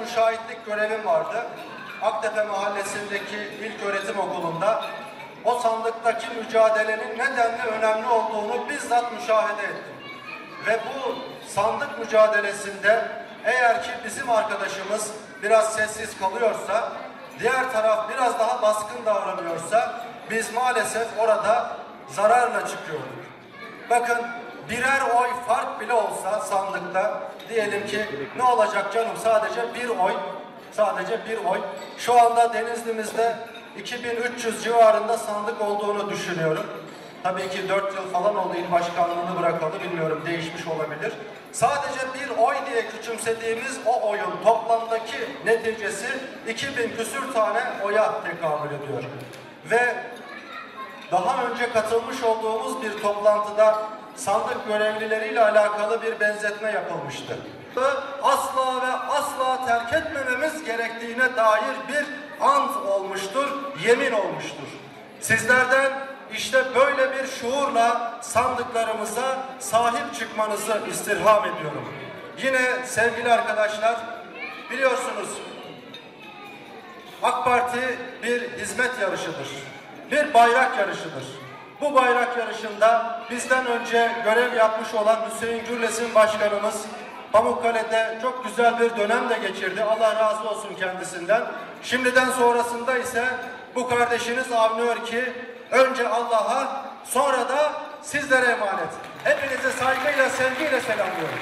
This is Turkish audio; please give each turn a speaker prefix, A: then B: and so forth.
A: müşahitlik görevim vardı. Aktepe Mahallesi'ndeki ilk öğretim okulunda o sandıktaki mücadelenin nedenli önemli olduğunu bizzat müşahede ettim. Ve bu sandık mücadelesinde eğer ki bizim arkadaşımız biraz sessiz kalıyorsa, diğer taraf biraz daha baskın davranıyorsa biz maalesef orada zararla çıkıyorduk. Bakın birer oy fark bile olsa sandıkta diyelim ki ne olacak canım sadece bir oy sadece bir oy. Şu anda Denizli'mizde 2300 civarında sandık olduğunu düşünüyorum. Tabii ki 4 yıl falan oldu il başkanlığını bırakalı bilmiyorum değişmiş olabilir. Sadece bir oy diye küçümsediğimiz o oyun toplamdaki neticesi 2000 küsür tane oya tekabül ediyor. Ve daha önce katılmış olduğumuz bir toplantıda sandık görevlileriyle alakalı bir benzetme yapılmıştı. Asla ve asla terk etmememiz gerektiğine dair bir ant olmuştur, yemin olmuştur. Sizlerden işte böyle bir şuurla sandıklarımıza sahip çıkmanızı istirham ediyorum. Yine sevgili arkadaşlar biliyorsunuz AK Parti bir hizmet yarışıdır. Bir bayrak yarışıdır. Bu bayrak yarışında bizden önce görev yapmış olan Hüseyin Gürles'in başkanımız Pamukkale'de çok güzel bir dönem de geçirdi. Allah razı olsun kendisinden. Şimdiden sonrasında ise bu kardeşiniz anlıyor ki önce Allah'a sonra da sizlere emanet. Hepinizi saygıyla, sevgiyle selamlıyorum.